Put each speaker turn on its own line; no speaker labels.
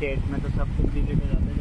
state में तो सब कुछ डिजिटल लेके जाते